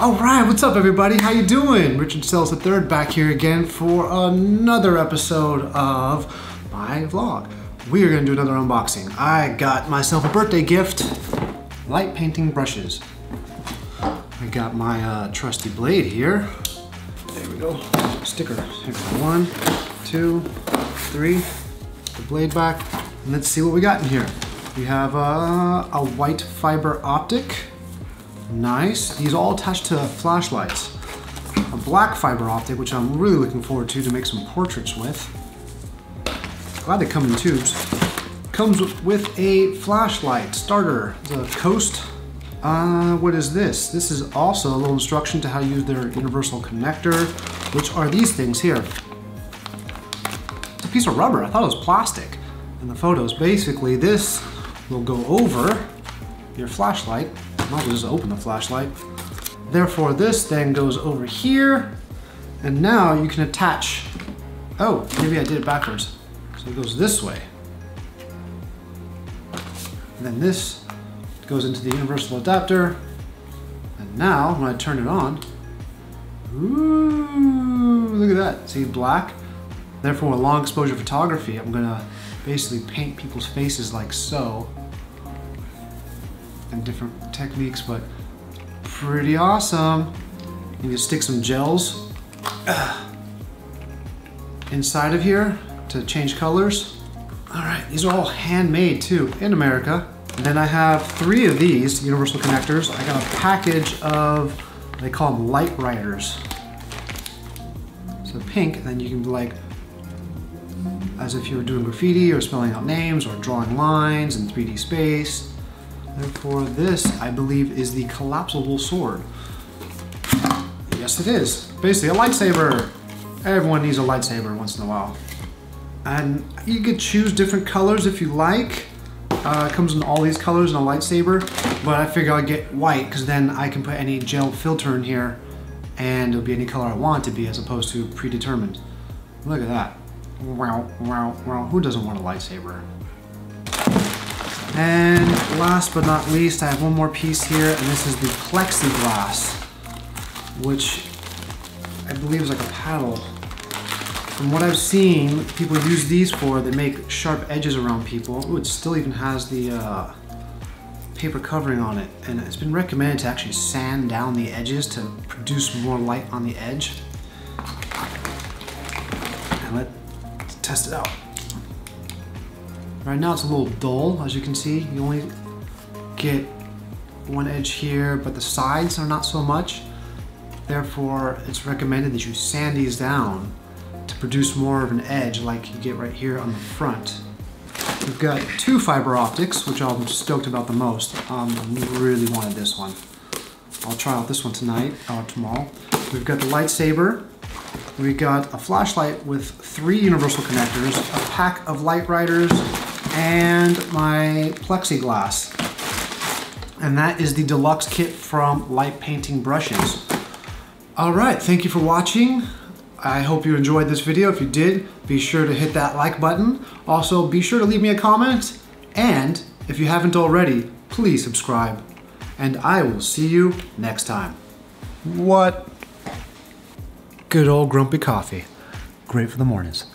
All right, what's up everybody? How you doing? Richard Celis III back here again for another episode of my vlog. We are gonna do another unboxing. I got myself a birthday gift, light painting brushes. I got my uh, trusty blade here. There we go, sticker. Here's. One, two, three, the blade back. And let's see what we got in here. We have uh, a white fiber optic, Nice. These all attached to flashlights. A black fiber optic, which I'm really looking forward to to make some portraits with. Glad they come in tubes. Comes with a flashlight starter. The Coast. Uh, what is this? This is also a little instruction to how to use their universal connector, which are these things here. It's a piece of rubber. I thought it was plastic in the photos. Basically, this will go over your flashlight well just open the flashlight. Therefore, this then goes over here, and now you can attach, oh, maybe I did it backwards. So it goes this way. And then this goes into the universal adapter. And now, when I turn it on, ooh, look at that. See, black? Therefore, long exposure photography, I'm gonna basically paint people's faces like so and different techniques, but pretty awesome. You can stick some gels uh, inside of here to change colors. All right, these are all handmade too in America. And then I have three of these universal connectors. I got a package of, they call them light writers. So pink, and then you can like, as if you were doing graffiti or spelling out names or drawing lines in 3D space. Therefore, this, I believe, is the collapsible sword. Yes, it is. Basically, a lightsaber. Everyone needs a lightsaber once in a while. And you could choose different colors if you like. Uh, it comes in all these colors in a lightsaber, but I figure I'll get white because then I can put any gel filter in here and it'll be any color I want to be as opposed to predetermined. Look at that. Wow, wow, wow. Who doesn't want a lightsaber? And last but not least, I have one more piece here, and this is the plexiglass, which I believe is like a paddle. From what I've seen, people use these for, they make sharp edges around people. Ooh, it still even has the uh, paper covering on it, and it's been recommended to actually sand down the edges to produce more light on the edge. And let's test it out. Right now it's a little dull, as you can see. You only get one edge here, but the sides are not so much. Therefore, it's recommended that you sand these down to produce more of an edge like you get right here on the front. We've got two fiber optics, which I'm stoked about the most. Um, really wanted this one. I'll try out this one tonight or tomorrow. We've got the lightsaber. We've got a flashlight with three universal connectors, a pack of light writers, and my plexiglass. And that is the deluxe kit from Light Painting Brushes. All right, thank you for watching. I hope you enjoyed this video. If you did, be sure to hit that like button. Also, be sure to leave me a comment. And if you haven't already, please subscribe. And I will see you next time. What? Good old grumpy coffee. Great for the mornings.